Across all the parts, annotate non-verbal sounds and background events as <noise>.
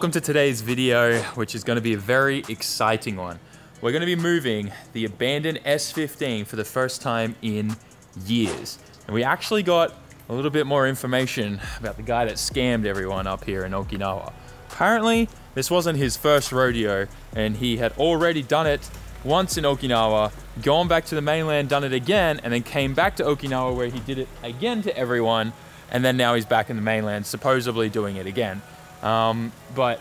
Welcome to today's video, which is going to be a very exciting one. We're going to be moving the abandoned S15 for the first time in years. And we actually got a little bit more information about the guy that scammed everyone up here in Okinawa. Apparently, this wasn't his first rodeo, and he had already done it once in Okinawa, gone back to the mainland, done it again, and then came back to Okinawa where he did it again to everyone, and then now he's back in the mainland, supposedly doing it again. Um, but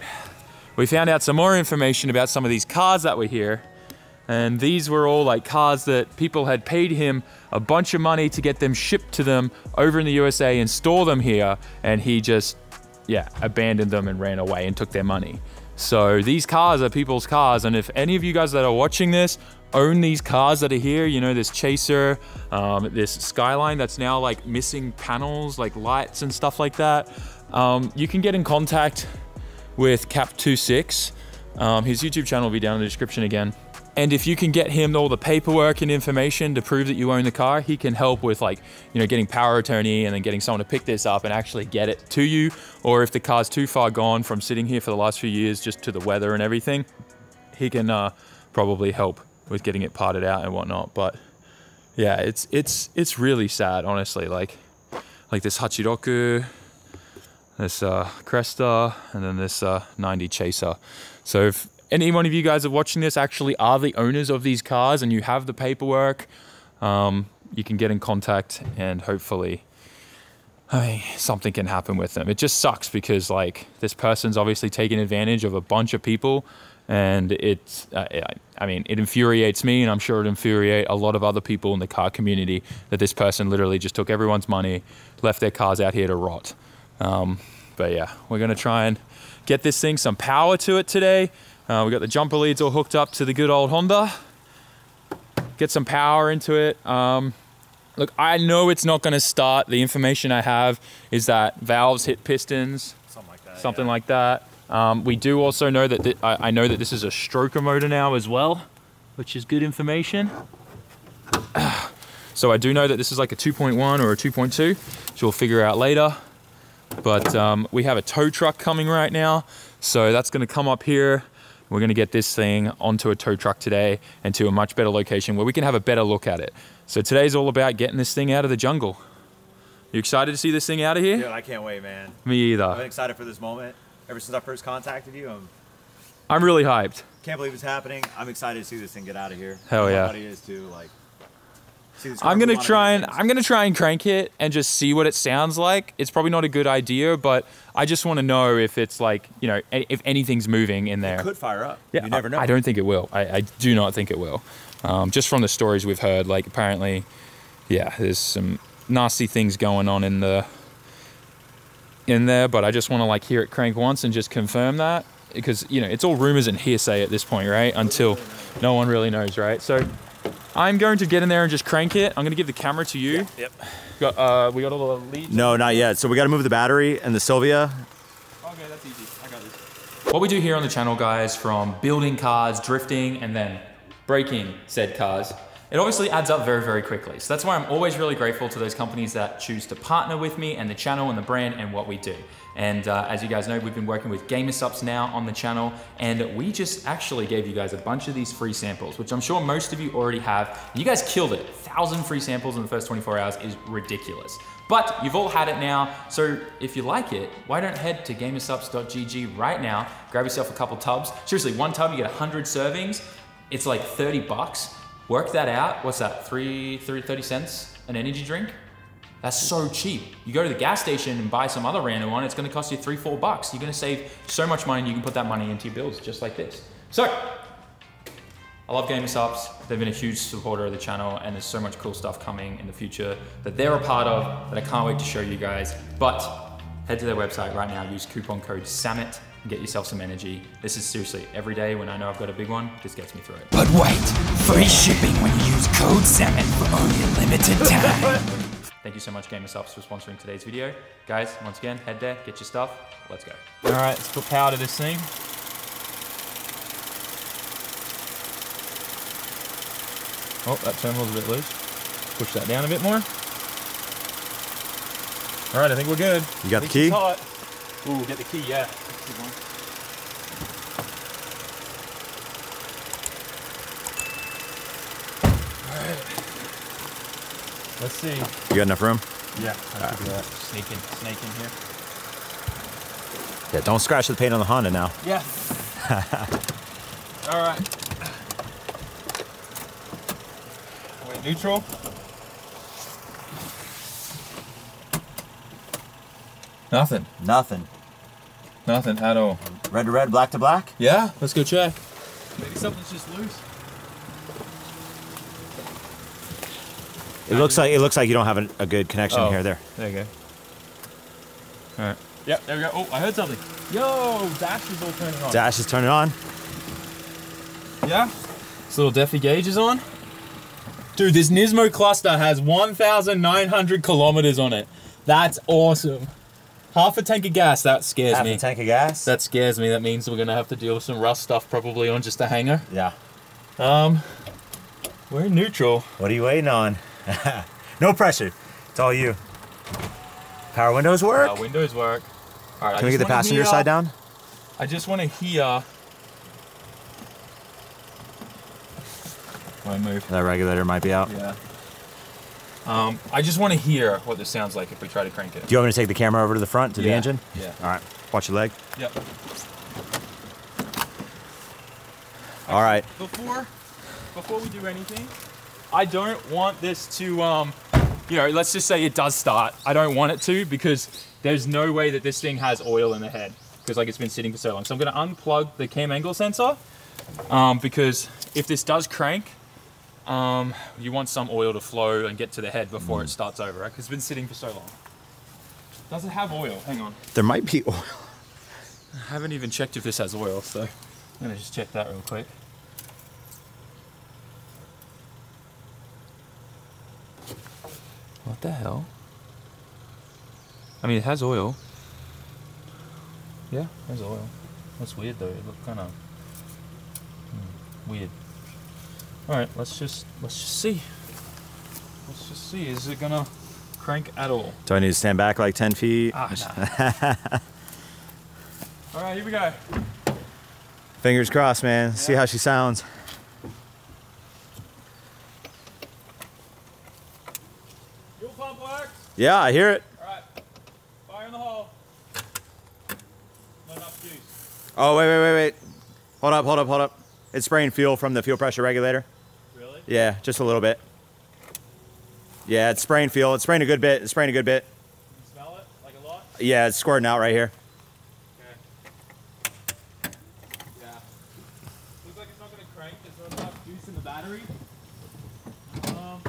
we found out some more information about some of these cars that were here, and these were all like cars that people had paid him a bunch of money to get them shipped to them over in the USA and store them here, and he just, yeah, abandoned them and ran away and took their money. So these cars are people's cars, and if any of you guys that are watching this own these cars that are here, you know, this Chaser, um, this Skyline that's now like missing panels, like lights and stuff like that, um, you can get in contact with Cap26. Um, his YouTube channel will be down in the description again. And if you can get him all the paperwork and information to prove that you own the car, he can help with like, you know, getting power attorney and then getting someone to pick this up and actually get it to you. Or if the car's too far gone from sitting here for the last few years just to the weather and everything, he can uh, probably help with getting it parted out and whatnot. But yeah, it's it's it's really sad, honestly. Like like this Hachiroku, this uh, Cresta, and then this uh, 90 Chaser. So if any one of you guys are watching this actually are the owners of these cars and you have the paperwork, um, you can get in contact and hopefully I mean, something can happen with them. It just sucks because like this person's obviously taking advantage of a bunch of people and it's, uh, I mean, it infuriates me and I'm sure it infuriate a lot of other people in the car community that this person literally just took everyone's money, left their cars out here to rot. Um, but yeah, we're gonna try and get this thing some power to it today. Uh, we got the jumper leads all hooked up to the good old Honda. Get some power into it. Um, look, I know it's not going to start. The information I have is that valves hit pistons, something like that. Something yeah. like that. Um, we do also know that I, I know that this is a stroker motor now as well, which is good information. <clears throat> So I do know that this is like a 2.1 or a 2.2, which we'll figure out later. But um, we have a tow truck coming right now, so that's going to come up here. We're going to get this thing onto a tow truck today and to a much better location where we can have a better look at it. So today's all about getting this thing out of the jungle. You excited to see this thing out of here? Dude, I can't wait, man. Me either. I've been excited for this moment ever since I first contacted you. I'm, I'm really hyped. Can't believe it's happening. I'm excited to see this thing get out of here. Hell yeah. My is too. Like, I'm gonna try and I'm gonna try and crank it and just see what it sounds like. It's probably not a good idea, but I just want to know if it's like you know if anything's moving in there. It could fire up. Yeah, you never know. I, I don't think it will. I, I, do not think it will. Um, just from the stories we've heard, like apparently, yeah, there's some nasty things going on in the in there. But I just want to like hear it crank once and just confirm that because you know it's all rumors and hearsay at this point, right? Until no one really knows, right? So I'm going to get in there and just crank it. I'm going to give the camera to you. Yep. Got, uh, we got all the leads? No, not yet. So we got to move the battery and the Silvia. Okay, that's easy. I got this. What we do here on the channel, guys, from building cars, drifting, and then breaking said cars, it obviously adds up very, very quickly. So that's why I'm always really grateful to those companies that choose to partner with me and the channel and the brand and what we do. And uh, as you guys know, we've been working with GamerSupps now on the channel, and we just actually gave you guys a bunch of these free samples, which I'm sure most of you already have. You guys killed it. 1,000 free samples in the first 24 hours is ridiculous. But you've all had it now, so if you like it, why don't head to gamersupps.gg right now, grab yourself a couple tubs. Seriously, one tub, you get 100 servings. It's like 30 bucks. Work that out. What's that? Three, 30, 30 cents an energy drink? That's so cheap. You go to the gas station and buy some other random one, it's gonna cost you three, four bucks. You're gonna save so much money and you can put that money into your bills just like this. So, I love GamerSupps. They've been a huge supporter of the channel and there's so much cool stuff coming in the future that they're a part of that I can't wait to show you guys. But head to their website right now, use coupon code SAMMIT and get yourself some energy. This is seriously, every day when I know I've got a big one, this gets me through it. But wait, free shipping when you use code SAMMIT for only a limited time. <laughs> Thank you so much GamerSupps for sponsoring today's video. Guys, once again, head there, get your stuff, let's go. All right, let's put power to this thing. Oh, that terminal's a bit loose. Push that down a bit more. All right, I think we're good. You got the key? Ooh, get the key, yeah. Let's see. You got enough room? Yeah, I can that. Sneak in, snake in here. Yeah, don't scratch the paint on the Honda now. Yeah. <laughs> All right. Wait, neutral. Nothing. Nothing. Nothing at all. Red to red, black to black? Yeah, let's go check. Maybe something's just loose. It looks like it looks like you don't have a, a good connection Oh. here. There. There you go. All right. Yep, there we go. Oh, I heard something. Yo, dash is all turning on. Dash is turning on. Yeah. This little Defi gauge is on. Dude, this Nismo cluster has 1,900 kilometers on it. That's awesome. Half a tank of gas. That scares Half me. Half a tank of gas. That scares me. That means we're gonna have to deal with some rust stuff probably on just a hanger. yeah. Um, we're in neutral. What are you waiting on? <laughs> no pressure. It's all you. Power windows work. Uh, windows work. All right. I Can we get the passenger side down? I just want to hear. Won't move. That regulator might be out. Yeah. Um, I just want to hear what this sounds like if we try to crank it. Do you want me to take the camera over to the front to the engine? Yeah. All right. Watch your leg. Yep. All right. Before, before we do anything, I don't want this to, um, you know, let's just say it does start. I don't want it to because there's no way that this thing has oil in the head because like it's been sitting for so long. So I'm going to unplug the cam angle sensor um, because if this does crank, um, you want some oil to flow and get to the head before it starts over, right? Because it's been sitting for so long. Does it have oil? Hang on. There might be oil. I haven't even checked if this has oil, so I'm gonna just check that real quick. What the hell? I mean, it has oil. Yeah, there's oil. That's weird though. It looked kind of weird. All right, let's just let's just see. Let's just see. Is it gonna crank at all? Do I need to stand back like 10 feet? Ah, nah. <laughs> all right, here we go. Fingers crossed, man. See how she sounds. Fuel pump works. Yeah, I hear it. Alright. Fire in the hole. Not enough juice. Oh, wait, wait, wait, wait. Hold up, hold up, hold up. It's spraying fuel from the fuel pressure regulator. Really? Yeah, just a little bit. Yeah, it's spraying fuel. It's spraying a good bit. It's spraying a good bit. You smell it? Like a lot? Yeah, it's squirting out right here. Okay. Yeah. Looks like it's not gonna crank. There's not enough juice in the battery. Um,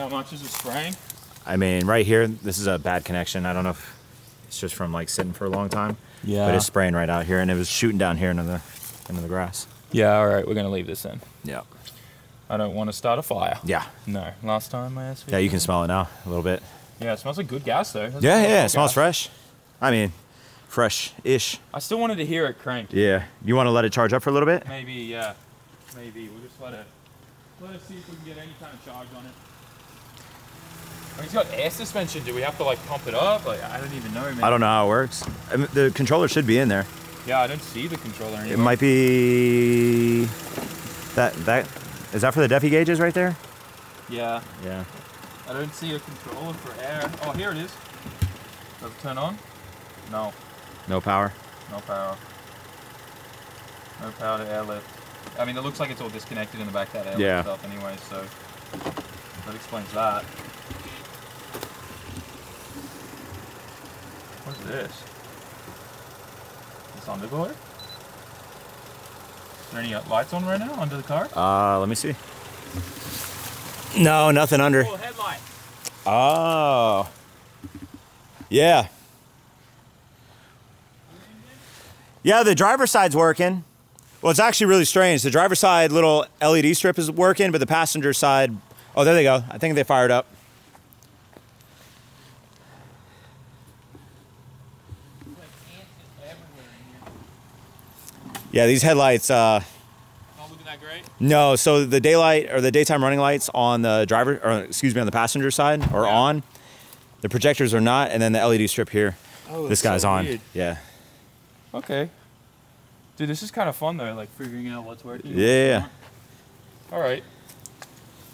how much is it spraying? I mean, right here, this is a bad connection. I don't know if it's just from like sitting for a long time. Yeah. But it's spraying right out here, and it was shooting down here into the into the grass. Yeah, alright, we're gonna leave this in. Yeah. I don't want to start a fire. Yeah. No. Last time I asked Yeah, you can smell it now a little bit. Yeah, it smells like good gas though. That's Yeah, yeah, it gas. smells fresh. I mean, fresh-ish. I still wanted to hear it crank. Yeah. You want to let it charge up for a little bit? Maybe, yeah. Maybe. We'll just let it let us see if we can get any kind of charge on it. I mean, it's got air suspension. Do we have to like pump it up? Like I don't even know, man. I don't know how it works. I mean, the controller should be in there. Yeah, I don't see the controller anymore. It might be that that is that for the Defi gauges right there? Yeah, Yeah. I don't see a controller for air. Oh, here it is. Does it turn on? No, No power. no power. No power to airlift. I mean, it looks like it's all disconnected in the back of that airlift Yeah. stuff anyway, so that explains that. What is this? the underboard? Is there any uh, lights on right now under the car? Uh, let me see. No, nothing under. Oh, headlight. Oh. Yeah. Yeah, the driver's side's working. Well, it's actually really strange. The driver's side little LED strip is working, but the passenger side, oh, there they go. I think they fired up. Yeah, these headlights, uh, Not looking that great. no, so the daylight or the daytime running lights on the driver, or excuse me, on the passenger side are Yeah. on. The projectors are not, and then the LED strip here, Oh, this guy's on. Yeah. Okay. Dude, this is kind of fun though, like figuring out what's working. Yeah. All right.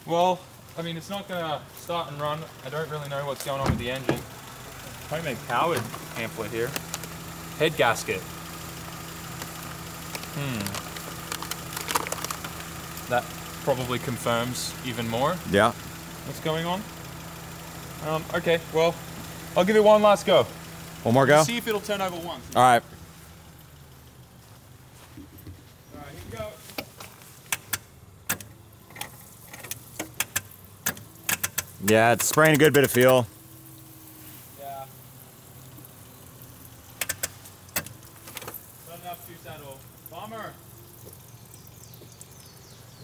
Well, I mean, it's not gonna start and run. I don't really know what's going on with the engine. Homemade powered pamphlet here. Head gasket. Hmm. That probably confirms even more Yeah. what's going on. Um, okay, well, I'll give it one last go. One more go. See if it'll turn over once. All right. All right, here we go. Yeah, it's spraying a good bit of fuel. Yeah. Not enough juice at all. Bummer.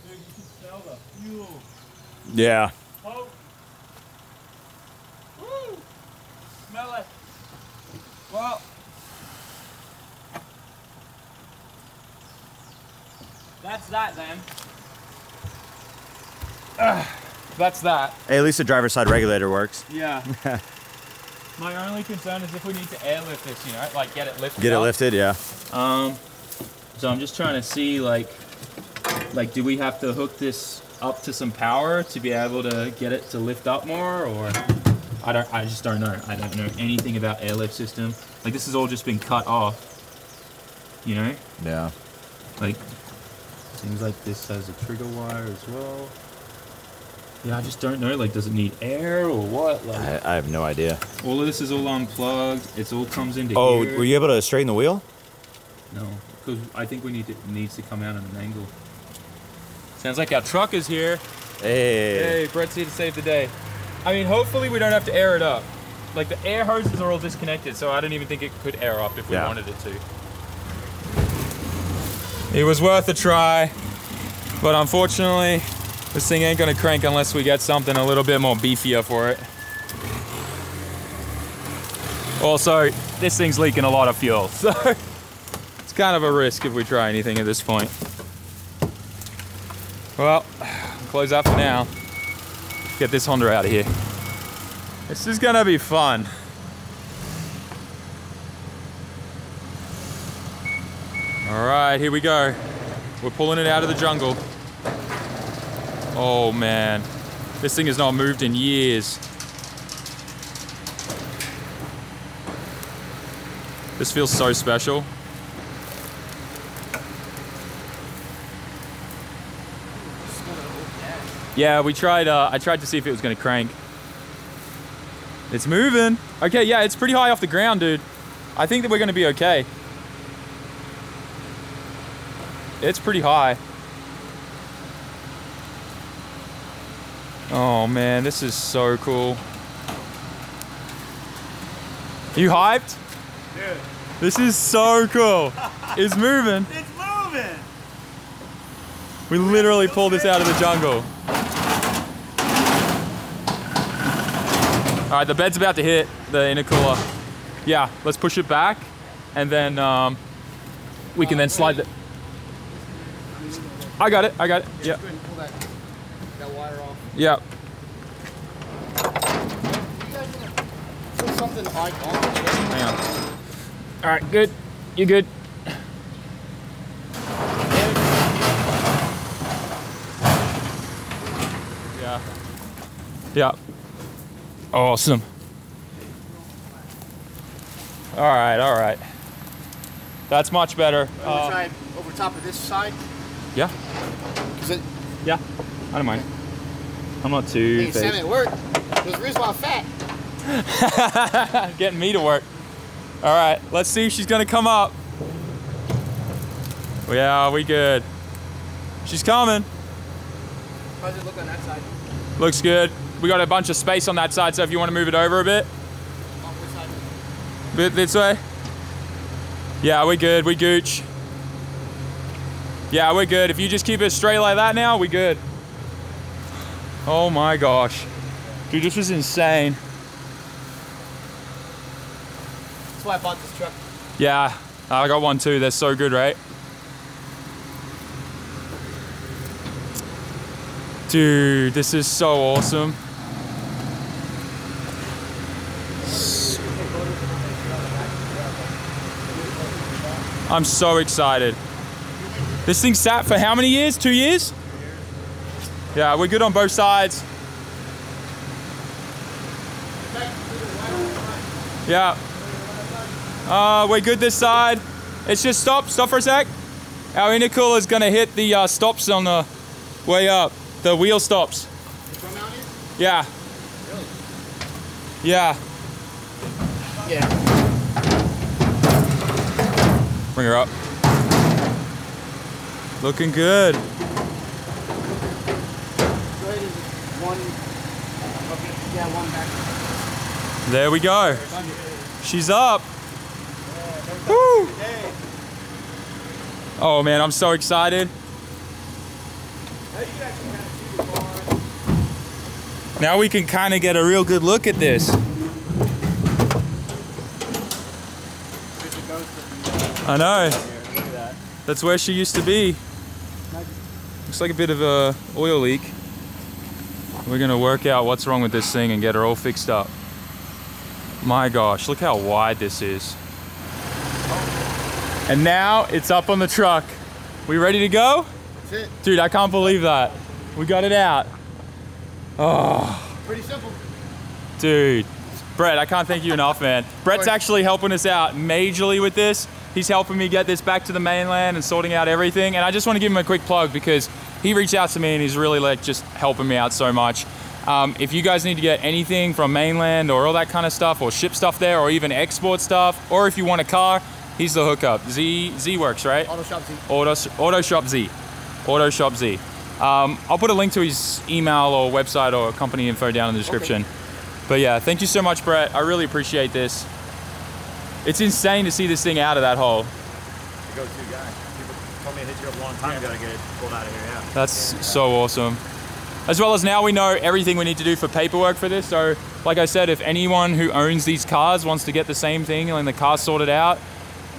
Dude, you can smell the fuel. Yeah. Oh. Woo! Smell it. Well. That's that then. Ah, that's that. Hey, at least the driver's side regulator works. Yeah. <laughs> My only concern is if we need to airlift this, you know, like get it lifted. Get it up. lifted, yeah. Um, so I'm just trying to see, like, like, do we have to hook this up to some power to be able to get it to lift up more, or I don't, I just don't know. I don't know anything about airlift system. Like, this has all just been cut off. You know, Yeah. like, seems like this has a trigger wire as well. Yeah, I just don't know. Like, does it need air or what? Like, I, I have no idea. all of this is all unplugged. It's all comes into Oh, here. were you able to straighten the wheel? No, because I think we need to, it needs to come out at an angle. Sounds like our truck is here. Hey. Hey, Brett's here to save the day. I mean, hopefully we don't have to air it up. Like the air hoses are all disconnected, so I don't even think it could air up if we Yeah. wanted it to. It was worth a try, but unfortunately, this thing ain't gonna crank unless we get something a little bit more beefier for it. Also, this thing's leaking a lot of fuel, <laughs> so it's kind of a risk if we try anything at this point. Well, close up for now. Get this Honda out of here. This is gonna be fun. All right, here we go. We're pulling it out of the jungle. Oh man, this thing has not moved in years. This feels so special. Yeah, we tried. Uh, I tried to see if it was gonna crank. It's moving. Okay, yeah, it's pretty high off the ground, dude. I think that we're gonna be okay. It's pretty high. Oh man, this is so cool. You hyped? Dude, This is so cool. It's moving. it's moving. We literally pulled this out of the jungle. All right, the bed's about to hit the intercooler. Yeah, let's push it back, and then um, we can then slide the. I got it. I got it. Yeah. Go ahead and pull that, that. Yeah. You guys gonna put something like on it? Hang on. All right. Good. You good? Yeah. Yeah. Awesome. All right. All right. That's much better. I'm Uh, try over top of this side. yeah. Cause it, Yeah. I don't mind. I'm not too. hey, Sam, it worked. There's a reason why I'm fat. <laughs> Getting me to work. All right. Let's see if she's gonna come up. Yeah, we good. She's coming. How does it look on that side? Looks good. We got a bunch of space on that side, so if you want to move it over a bit, bit this way. Yeah, we good. We gooch. Yeah, we're good. If you just keep it straight like that now, we good. Oh my gosh. Dude, this was insane. That's why I bought this truck. Yeah, I got one too. They're so good, right? Dude, this is so awesome. I'm so excited. This thing sat for how many years? Two years? Yeah, we're good on both sides. Yeah. Uh, we're good this side. It's just stop, stop for a sec. Our intercooler is gonna hit the uh, stops on the way up. The wheel stops. Yeah. Yeah. Yeah. Bring her up. Looking good. There we go. She's up. Woo! Oh man, I'm so excited. Now we can kind of get a real good look at this. I know. That's where she used to be. Looks like a bit of a oil leak. We're gonna work out what's wrong with this thing and get her all fixed up. My gosh, look how wide this is. And now it's up on the truck. We ready to go? That's it. Dude, I can't believe that. We got it out. Oh, Pretty simple. dude. Brett, I can't thank you enough, man. Brett's actually helping us out majorly with this. He's helping me get this back to the mainland and sorting out everything. And I just want to give him a quick plug because he reached out to me and he's really like just helping me out so much. Um, if you guys need to get anything from mainland or all that kind of stuff, or ship stuff there, or even export stuff, or if you want a car, he's the hookup. Z Z works, right? Auto shop Z. Auto, Auto Shop Z. Auto Shop Z. Um, I'll put a link to his email or website or company info down in the description. But yeah, thank you so much, Brett. I really appreciate this. It's insane to see this thing out of that hole. The go-to guy. People told me to hit you up a long time ago to get it pulled out of here. Yeah. That's so awesome. As well as now we know everything we need to do for paperwork for this. So, like I said, if anyone who owns these cars wants to get the same thing and the car sorted out,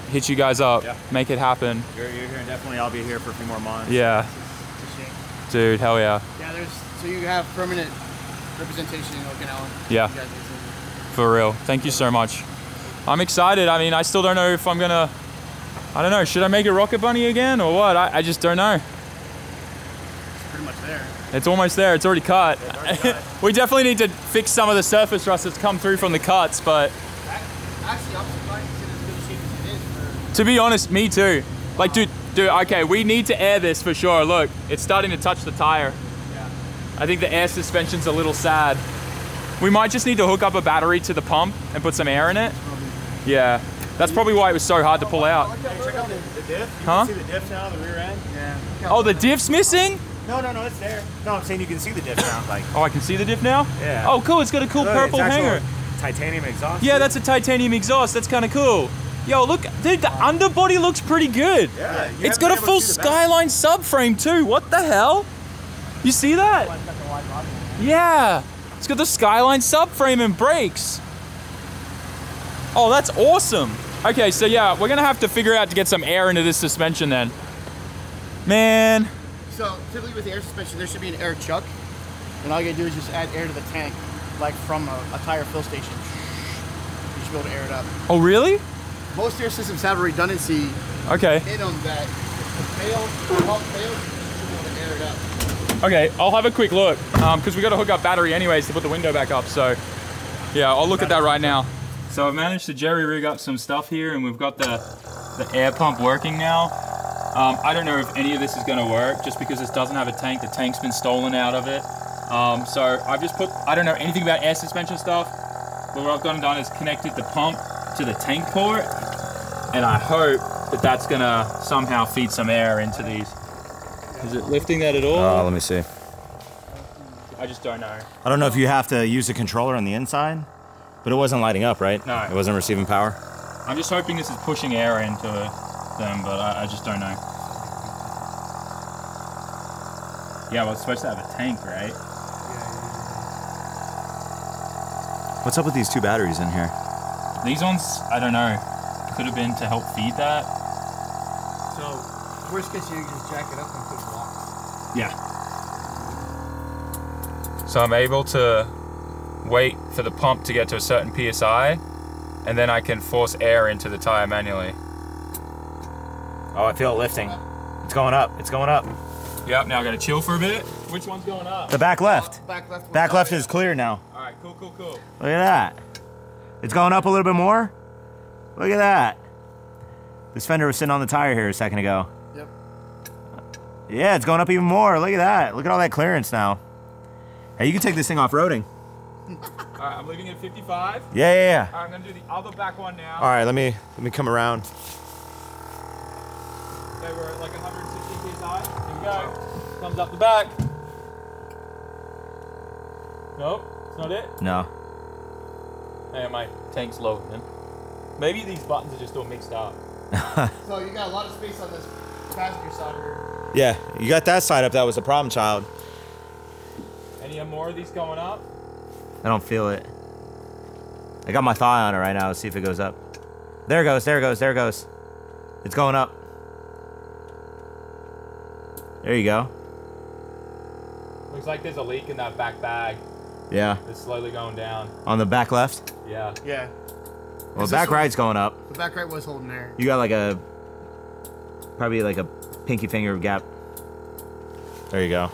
hit you guys up. Yeah. Make it happen. You're, you're here, and definitely I'll be here for a few more months. Yeah, It's a shame. dude, hell yeah. Yeah, there's so you have permanent representation in Okinawa. Yeah. You guys need to- For real. Thank you so much. I'm excited. I mean, I still don't know if I'm gonna. I don't know. Should I make a Rocket Bunny again or what? I, I just don't know. It's pretty much there. It's almost there. It's already cut. <laughs> we definitely need to fix some of the surface rust that's come through from the cuts. But Actually, I'm surprised it's in as good shape as it is for to be honest, me too. Like, dude, dude. Okay, we need to air this for sure. Look, it's starting to touch the tire. Yeah. I think the air suspension's a little sad. We might just need to hook up a battery to the pump and put some air in it. Yeah, that's probably why it was so hard to pull out. Hey, check out the, the diff. You Huh? can see the diff now the rear end? Yeah. Oh, the diff's missing. No, no, no, it's there. No, I'm saying you can see the diff now. Like, Oh, I can see the diff now? Yeah. Oh, cool. It's got a cool look, purple it's hanger. Titanium exhaust. Yeah, too. that's a titanium exhaust. That's kind of cool. Yo, look, dude, the underbody looks pretty good. Yeah. you It's haven't got a full to back. Skyline subframe too. What the hell? You see that? Yeah. It's got the Skyline subframe and brakes. Oh, that's awesome. Okay, so yeah, we're gonna have to figure out to get some air into this suspension then. Man, So typically with the air suspension, there should be an air chuck, and all you gotta do is just add air to the tank, like from a, a tire fill station. You should be able to air it up. oh really? Most air systems have a redundancy Okay. in them that if it fails, the pump fails, you should be able to air it up. Okay, I'll have a quick look um, because we got to hook up battery anyways to put the window back up. So, yeah, I'll look at that right now. So I've managed to jerry rig up some stuff here, and we've got the the air pump working now. Um, I don't know if any of this is going to work, just because this doesn't have a tank. The tank's been stolen out of it. Um, so I've just put I don't know anything about air suspension stuff. But what I've gone and done is connected the pump to the tank port, and I hope that that's going to somehow feed some air into these. Is it lifting that at all? Uh, let me see. I just don't know. I don't know if you have to use the controller on the inside, but it wasn't lighting up, right? No. It wasn't receiving power. I'm just hoping this is pushing air into them, but I, I just don't know. Yeah, well, it's supposed to have a tank, right? Yeah. What's up with these two batteries in here? These ones, I don't know. Could have been to help feed that. So worst case, you just jack it up and put blocks. Yeah. So I'm able to wait for the pump to get to a certain PSI, and then I can force air into the tire manually. Oh, I feel it lifting. It's going up. It's going up. Yep, now I gotta chill for a bit. Which one's going up? The back left. Oh, back left. Back left is clear now. All right, cool, cool, cool. Look at that. It's going up a little bit more. Look at that. This fender was sitting on the tire here a second ago. Yep. Yeah, it's going up even more. Look at that. Look at all that clearance now. Hey, you can take this thing off-roading. <laughs> All right, I'm leaving at 55. Yeah, yeah, yeah. All right, I'm gonna do the other back one now. All right, let me let me come around. Okay, we're at like 160 psi. Here we go. Comes up the back. Nope, it's not it. No. Hey, my tank's low, man. Maybe these buttons are just all mixed up. <laughs> So you got a lot of space on this passenger side here. Yeah, you got that side up. That was the problem child. Any more of these going up? I don't feel it. I got my thigh on it right now. Let's see if it goes up. There it goes. There it goes. There it goes. It's going up. There you go. Looks like there's a leak in that back bag. Yeah. It's slowly going down. On the back left. Yeah. Yeah. Well, back right's going up. The back right was holding air. You got like a probably like a pinky finger gap. There you go.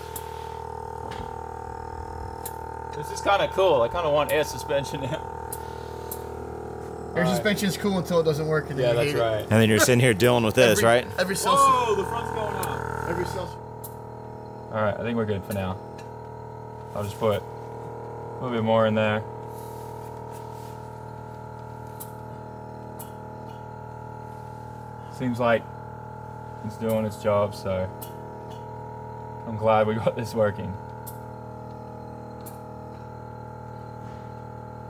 This is kind of cool. I kind of want air suspension now. Air suspension is cool until it doesn't work. And Yeah, that's hate it. right. And then you're sitting here dealing with this, every, right? Every Celsius. Whoa, the front's going up. Every Celsius. All right, I think we're good for now. I'll just put a little bit more in there. Seems like it's doing its job, so I'm glad we got this working.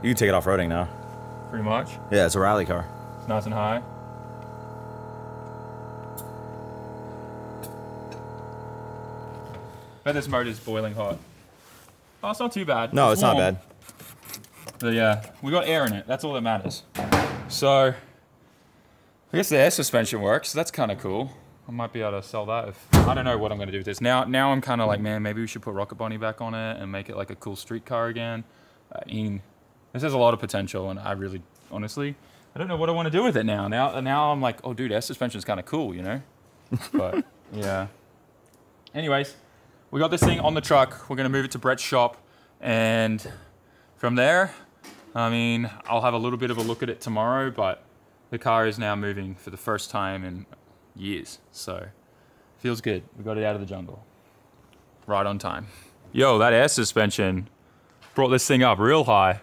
You can take it off roading now. Pretty much. Yeah, it's a rally car. It's nice and high. Bet this motor's boiling hot. Oh, it's not too bad. No, it's not bad. But yeah, we got air in it. That's all that matters. So, I guess the air suspension works. That's kind of cool. I might be able to sell that. If I don't know what I'm gonna do with this. Now, now I'm kind of like, man, maybe we should put Rocket Bunny back on it and make it like a cool street car again. Uh, I mean, this has a lot of potential, and I really, honestly, I don't know what I want to do with it now. Now, now I'm like, oh, dude, air suspension is kind of cool, you know? <laughs> But yeah. Anyways, we got this thing on the truck. We're gonna move it to Brett's shop, and from there, I mean, I'll have a little bit of a look at it tomorrow, but the car is now moving for the first time in years. So, feels good. We got it out of the jungle. Right on time. Yo, that air suspension brought this thing up real high.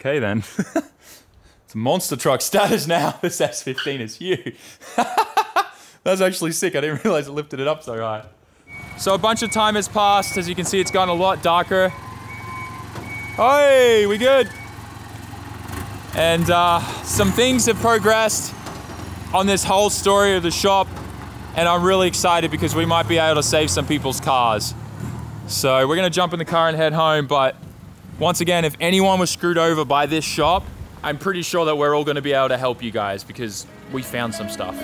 Okay, then. <laughs> it's a monster truck status now. <laughs> This S15 is huge. <laughs> That's actually sick. I didn't realize it lifted it up so high. So a bunch of time has passed. As you can see, it's gotten a lot darker. Hey, we good? And uh, some things have progressed on this whole story of the shop, and I'm really excited because we might be able to save some people's cars. So we're gonna jump in the car and head home, but once again, if anyone was screwed over by this shop, I'm pretty sure that we're all gonna be able to help you guys because we found some stuff.